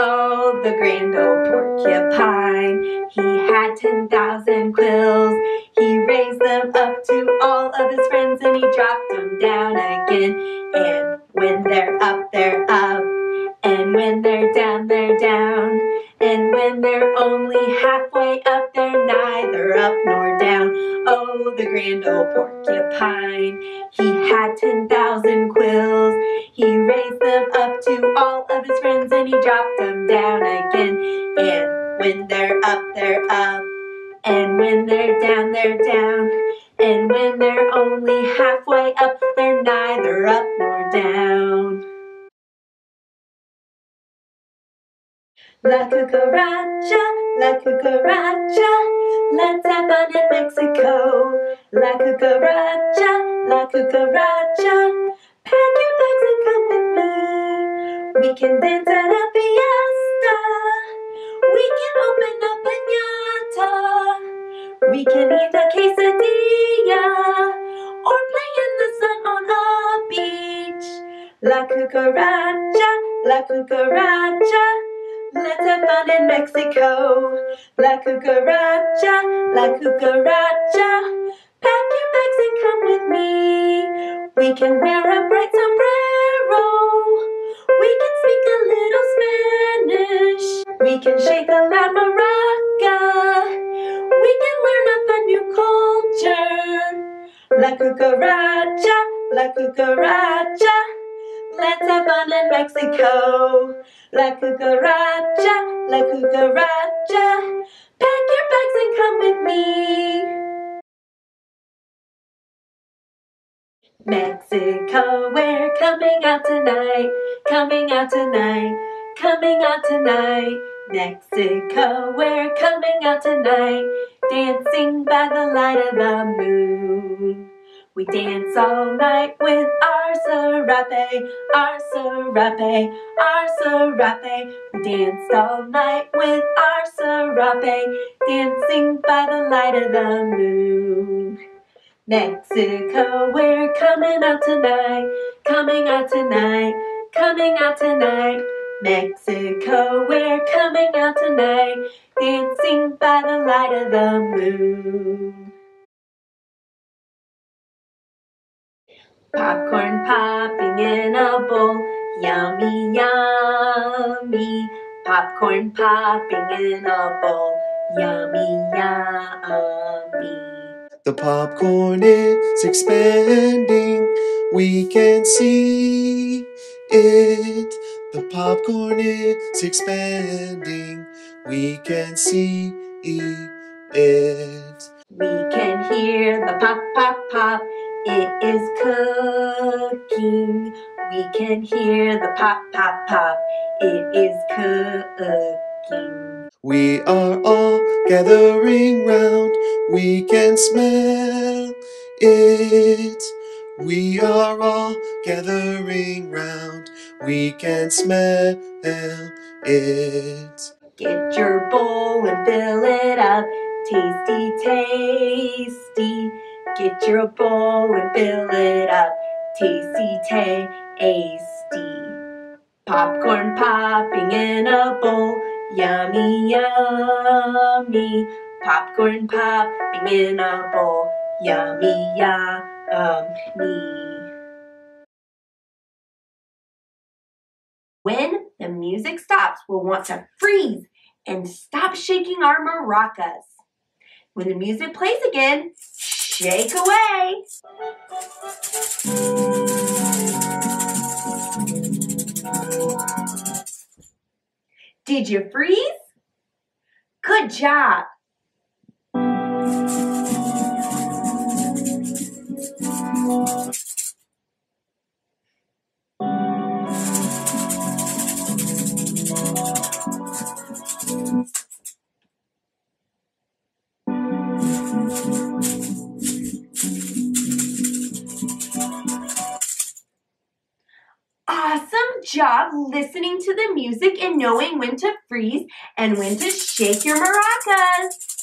Oh, the grand old porcupine, he had 10,000 quills. He raised them up to all of his friends and he dropped them down again. And when they're up, they're up. And when they're down, they're down. And when they're only halfway up, they're neither up nor down. The grand old porcupine, he had 10,000 quills. He raised them up to all of his friends and he dropped them down again. And when they're up, they're up. And when they're down, they're down. And when they're only halfway up, they're neither up nor down. La cucaracha, la cucaracha, let's have fun in Mexico. La cucaracha, la cucaracha, pack your bags and come with me. We can dance at a fiesta. We can open a piñata. We can eat a quesadilla or play in the sun on a beach. La cucaracha, la cucaracha. Let's have fun in Mexico. La cucaracha, la cucaracha. Pack your bags and come with me. We can wear a bright sombrero. We can speak a little Spanish. We can shake a la maraca. We can learn of a new culture. La cucaracha, la cucaracha. Let's have fun in Mexico. La cucaracha, la cucaracha. Pack your bags and come with me. Mexico, we're coming out tonight, coming out tonight, coming out tonight. Mexico, we're coming out tonight, dancing by the light of the moon. We dance all night with our serape, our serape, our serape. We danced all night with our serape, dancing by the light of the moon. Mexico, we're coming out tonight, coming out tonight, coming out tonight. Mexico, we're coming out tonight, dancing by the light of the moon. Popcorn popping in a bowl, yummy, yummy. Popcorn popping in a bowl, yummy, yummy. The popcorn is expanding. We can see it. The popcorn is expanding. We can see it. We can hear the pop, pop, pop. It is cooking. We can hear the pop, pop, pop. It is cooking. We are all gathering round. We can smell it. We are all gathering round. We can smell it. Get your bowl and fill it up. Tasty, tasty. Get your bowl and fill it up. Tasty, tasty. Popcorn popping in a bowl. Yummy, yummy. Popcorn popping in a bowl. Yummy, yummy. When the music stops, we'll want to freeze and stop shaking our maracas. When the music plays again, shake away. Did you freeze? Good job. Job listening to the music and knowing when to freeze and when to shake your maracas.